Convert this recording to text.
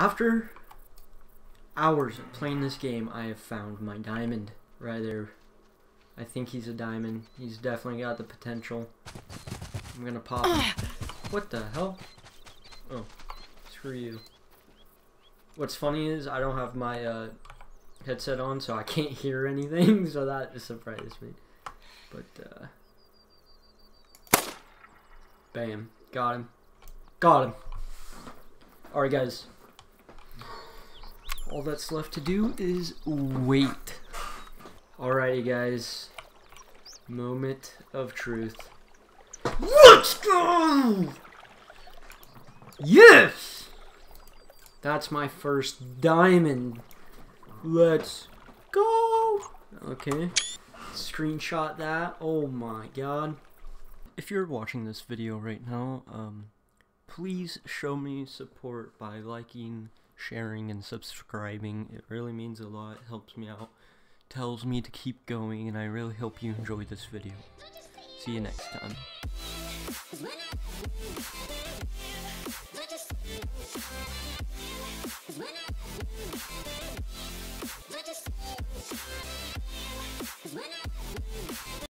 After hours of playing this game, I have found my diamond right there. I think he's a diamond. He's definitely got the potential. I'm gonna pop him. What the hell? Oh, screw you. What's funny is I don't have my uh, headset on, so I can't hear anything, so that surprised me. But, uh... Bam. Got him. Got him. Alright, guys. All that's left to do is wait. Alrighty, guys. Moment of truth. Let's go! Yes! That's my first diamond. Let's go! Okay. Screenshot that. Oh my god. If you're watching this video right now, um, please show me support by liking, sharing, and subscribing. It really means a lot, helps me out, tells me to keep going, and I really hope you enjoy this video. See you next time.